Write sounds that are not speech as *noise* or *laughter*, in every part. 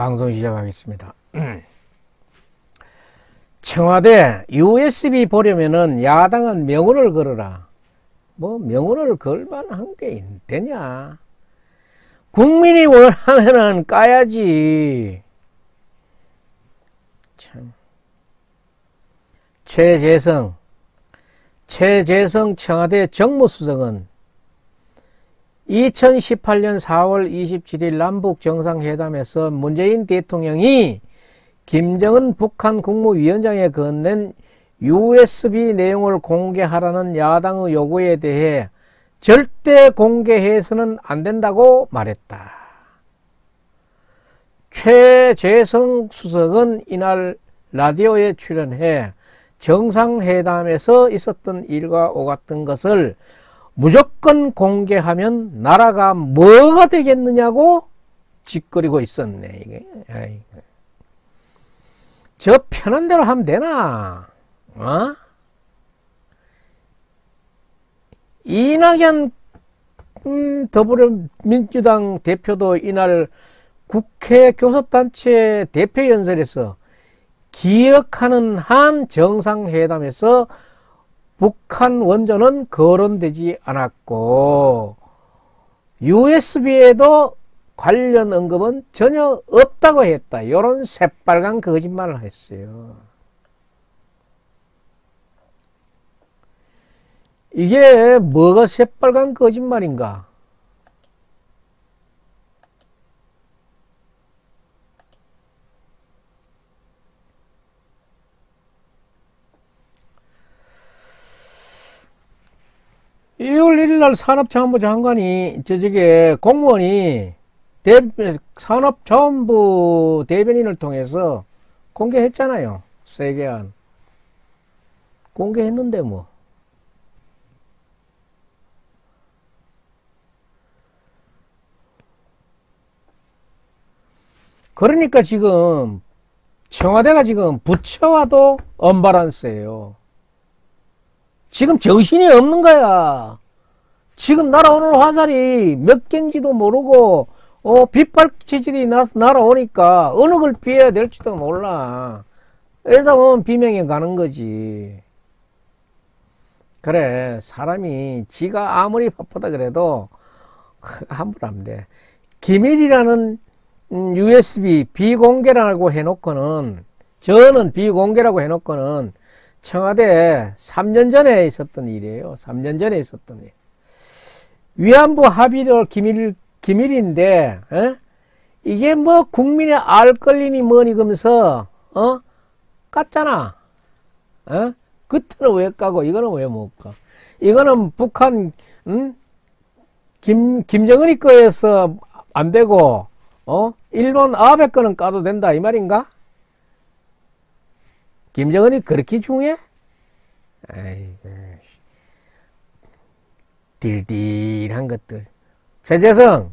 방송 시작하겠습니다. *clears throat* 청와대 USB 보려면은 야당은 명운을 걸어라. 뭐 명운을 걸만한 게 되냐? 국민이 원하면은 까야지. 참. 최재성, 최재성 청와대 정무수석은 2018년 4월 27일 남북 정상회담에서 문재인 대통령이 김정은 북한 국무위원장에 건넨 USB 내용을 공개하라는 야당의 요구에 대해 절대 공개해서는 안 된다고 말했다. 최재성 수석은 이날 라디오에 출연해 정상회담에서 있었던 일과 오갔던 것을 무조건 공개하면 나라가 뭐가 되겠느냐고 짓거리고 있었네, 이게. 아이고. 저 편한 대로 하면 되나? 어? 이낙연 음, 더불어민주당 대표도 이날 국회 교섭단체 대표연설에서 기억하는 한 정상회담에서 북한 원전은 거론되지 않았고 USB에도 관련 언급은 전혀 없다고 했다. 이런 새빨간 거짓말을 했어요. 이게 뭐가 새빨간 거짓말인가? 2월 1일 날 산업자원부 장관이 저쪽에 공무원이 대, 산업자원부 대변인을 통해서 공개했잖아요. 세계안. 공개했는데 뭐. 그러니까 지금 청와대가 지금 부처와도 언바란스예요. 지금 정신이 없는 거야. 지금 날아오는 화살이 몇 개인지도 모르고 어, 빗발 체질이 나, 날아오니까 어느 걸 피해야 될지도 몰라. 이러다 보면 비명에 가는 거지. 그래, 사람이 지가 아무리 바쁘다 그래도 *laughs* 함부로 하면 돼. 기밀이라는 USB 비공개라고 해놓고는 저는 비공개라고 해놓고는 청와대 3년 전에 있었던 일이에요. 3년 전에 있었던 일. 위안부 합의를 기밀, 기밀인데, 에? 이게 뭐 국민의 알 걸림이 뭐니 그러면서, 어? 깠잖아. 어? 그때는 왜 까고, 이거는 왜 못 까? 이거는 북한, 응? 김, 김정은이 거에서 안 되고, 어? 일본 아베 거는 까도 된다, 이 말인가? 김정은이 그렇게 중요해? 아이고, 딜딜한 것들. 최재성,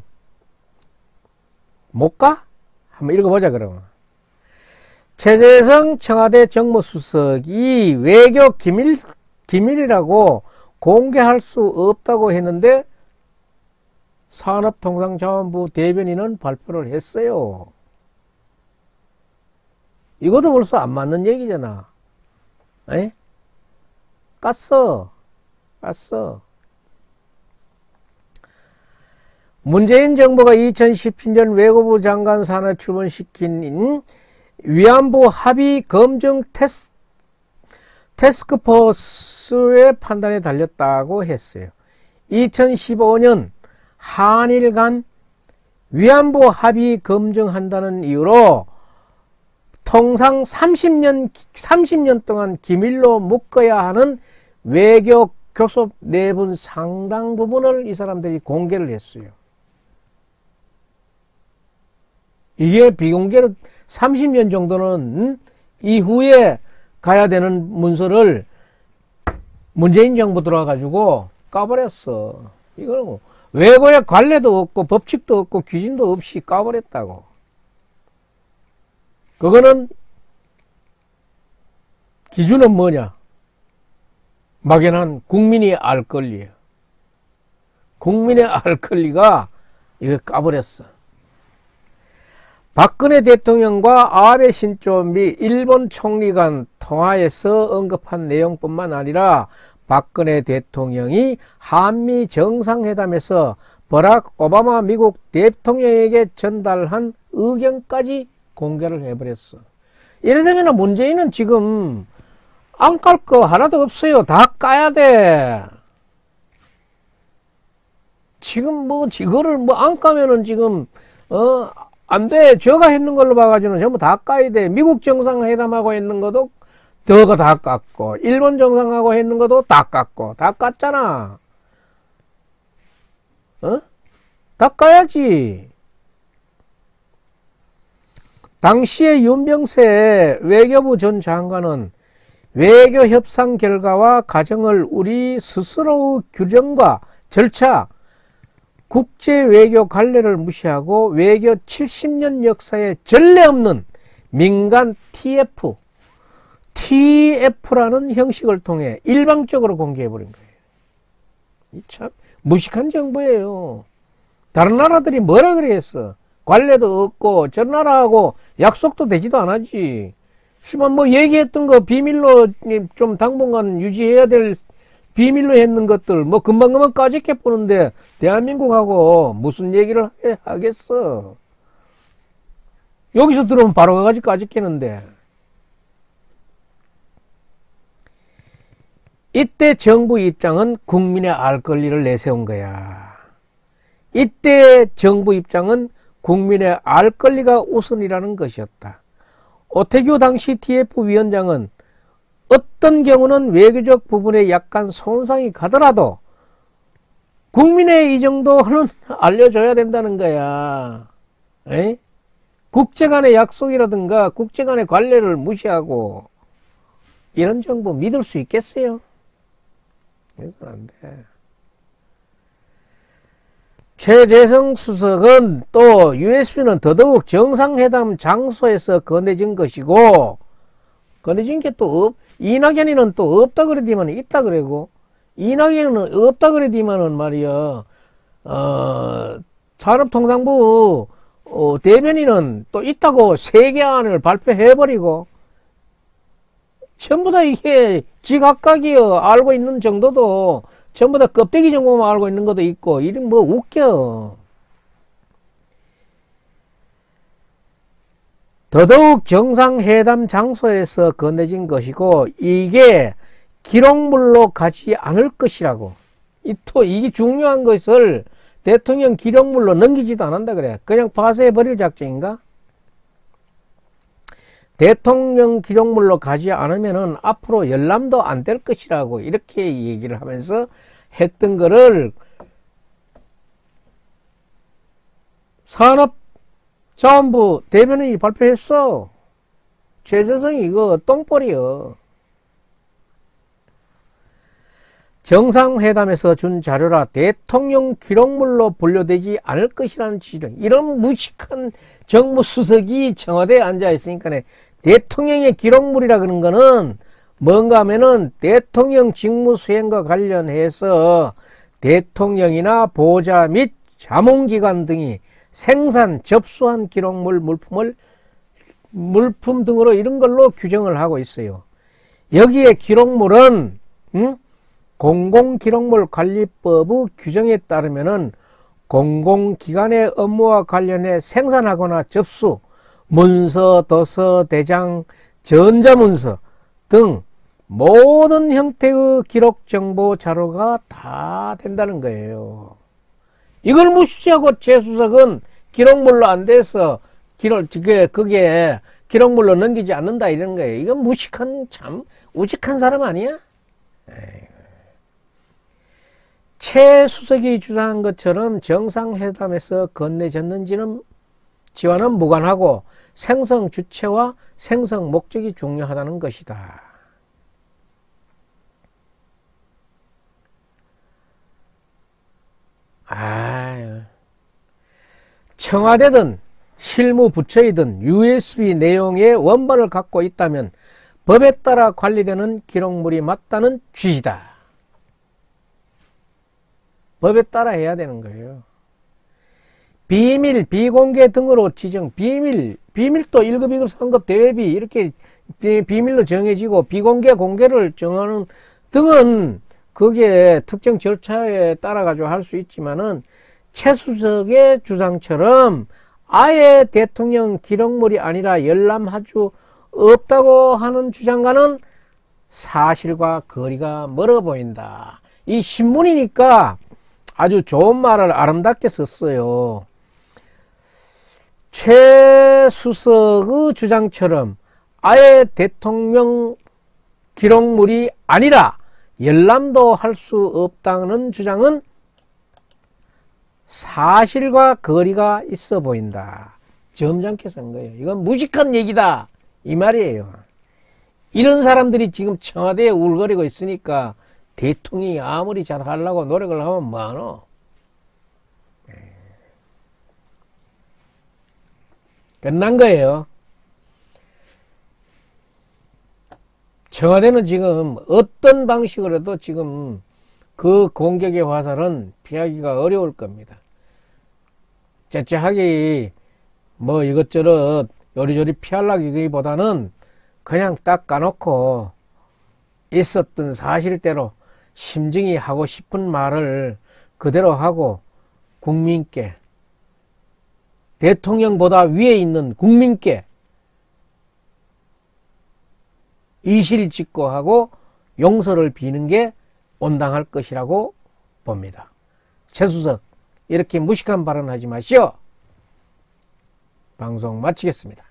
못 가? 한번 읽어보자, 그러면. 최재성 청와대 정무수석이 외교 기밀, 기밀이라고 공개할 수 없다고 했는데 산업통상자원부 대변인은 발표를 했어요. 이것도 벌써 안 맞는 얘기잖아. 에? 깠어. 깠어. 문재인 정부가 2017년 외교부 장관 산을 출범시킨 위안부 합의 검증 테스, 테스크포스의 판단에 달렸다고 했어요. 2015년 한일 간 위안부 합의 검증한다는 이유로 통상 30년, 30년 동안 기밀로 묶어야 하는 외교 교섭 내분 상당 부분을 이 사람들이 공개를 했어요. 이게 비공개로 30년 정도는 이후에 가야 되는 문서를 문재인 정부 들어와가지고 까버렸어. 이거는 뭐 외고의 관례도 없고 법칙도 없고 규진도 없이 까버렸다고. 그거는 기준은 뭐냐? 막연한 국민이 알 권리예요. 국민의 알 권리가 이거 까버렸어. 박근혜 대통령과 아베 신조 미 일본 총리 간 통화에서 언급한 내용뿐만 아니라 박근혜 대통령이 한미 정상회담에서 버락 오바마 미국 대통령에게 전달한 의견까지 공개를 해버렸어. 이래 되면 문재인은 지금 안 깔 거 하나도 없어요. 다 까야 돼. 지금 뭐 이거를 뭐 안 까면은 지금 어 안 돼. 저가 했는 걸로 봐가지고는 전부 다 까야 돼. 미국 정상회담하고 했는 것도 저거 다 깠고 일본 정상하고 했는 것도 다 깠고 다 깠잖아. 어? 다 까야지. 당시에 윤병세 외교부 전 장관은 외교 협상 결과와 과정을 우리 스스로의 규정과 절차, 국제 외교 관례를 무시하고 외교 70년 역사에 전례 없는 민간 TF, TF라는 형식을 통해 일방적으로 공개해버린 거예요. 참 무식한 정부예요. 다른 나라들이 뭐라 그랬어? 관례도 없고 전 나라하고 약속도 되지도 않았지. 시방 뭐 얘기했던 거 비밀로 좀 당분간 유지해야 될 비밀로 했는 것들 뭐 금방금방 까짓게 보는데 대한민국하고 무슨 얘기를 하겠어. 여기서 들어오면 바로 가가지고 까짓겠는데. 이때 정부 입장은 국민의 알 권리를 내세운 거야. 이때 정부 입장은 국민의 알 권리가 우선이라는 것이었다. 오태규 당시 TF 위원장은 어떤 경우는 외교적 부분에 약간 손상이 가더라도 국민의 이 정도는 *laughs* 알려줘야 된다는 거야. 에? 국제 간의 약속이라든가 국제 간의 관례를 무시하고 이런 정부 믿을 수 있겠어요? 그래서 안 돼. 최재성 수석은 또 USB는 더더욱 정상회담 장소에서 건네진 것이고 건네진 게또 없, 이낙연이는 또 없다 그래디만 있다 그래고 이낙연은 없다 그래디만은 말이야 어, 산업통상부 어, 대변인은 또 있다고 세계안을 발표해버리고 전부 다 이게 지각각이요 알고 있는 정도도 전부 다 껍데기 정보만 알고 있는 것도 있고 이런 뭐 웃겨. 더더욱 정상회담 장소에서 건네진 것이고 이게 기록물로 가지 않을 것이라고. 또 이게 중요한 것을 대통령 기록물로 넘기지도 않는다 그래. 그냥 파쇄해 버릴 작정인가? 대통령 기록물로 가지 않으면은 앞으로 열람도 안 될 것이라고 이렇게 얘기를 하면서 했던 거를 산업자원부 대변인이 발표했어. 최재성이 이거 똥벌이요. 정상회담에서 준 자료라 대통령 기록물로 분류되지 않을 것이라는 지령. 이런 무식한 정무수석이 청와대에 앉아 있으니까 대통령의 기록물이라 그런 거는 뭔가 하면은 대통령 직무 수행과 관련해서 대통령이나 보좌 및 자문기관 등이 생산, 접수한 기록물, 물품을 물품 등으로 이런 걸로 규정을 하고 있어요. 여기에 기록물은 음? 공공기록물 관리법의 규정에 따르면은 공공기관의 업무와 관련해 생산하거나 접수, 문서, 도서, 대장, 전자문서 등 모든 형태의 기록 정보 자료가 다 된다는 거예요. 이걸 무시하고 재수석은 기록물로 안 돼서 기록, 그게, 그게 기록물로 넘기지 않는다 이런 거예요. 이건 무식한, 참, 우직한 사람 아니야? 최 수석이 주장한 것처럼 정상회담에서 건네졌는지는 지와는 무관하고 생성 주체와 생성 목적이 중요하다는 것이다. 아, 청와대든 실무 부처이든 USB 내용의 원본을 갖고 있다면 법에 따라 관리되는 기록물이 맞다는 취지다. 법에 따라 해야 되는 거예요. 비밀, 비공개 등으로 지정, 비밀, 비밀도 1급, 2급, 3급 대외비 이렇게 비밀로 정해지고 비공개, 공개를 정하는 등은 그게 특정 절차에 따라 가지고 할 수 있지만은 최 수석의 주장처럼 아예 대통령 기록물이 아니라 열람하주 없다고 하는 주장과는 사실과 거리가 멀어 보인다. 이 신문이니까 아주 좋은 말을 아름답게 썼어요. 최 수석의 주장처럼 아예 대통령 기록물이 아니라 열람도 할 수 없다는 주장은 사실과 거리가 있어 보인다. 점잖게 쓴 거예요. 이건 무식한 얘기다. 이 말이에요. 이런 사람들이 지금 청와대에 울거리고 있으니까 대통령이 아무리 잘 하려고 노력을 하면 뭐하노? 끝난 거예요. 청와대는 지금 어떤 방식으로도 지금 그 공격의 화살은 피하기가 어려울 겁니다. 째째하게 뭐 이것저것 요리조리 피하려기보다는 그냥 딱 까놓고 있었던 사실대로 심증이 하고 싶은 말을 그대로 하고 국민께 대통령보다 위에 있는 국민께 이실 직고하고 용서를 비는 게 온당할 것이라고 봅니다. 최수석 이렇게 무식한 발언하지 마시오. 방송 마치겠습니다.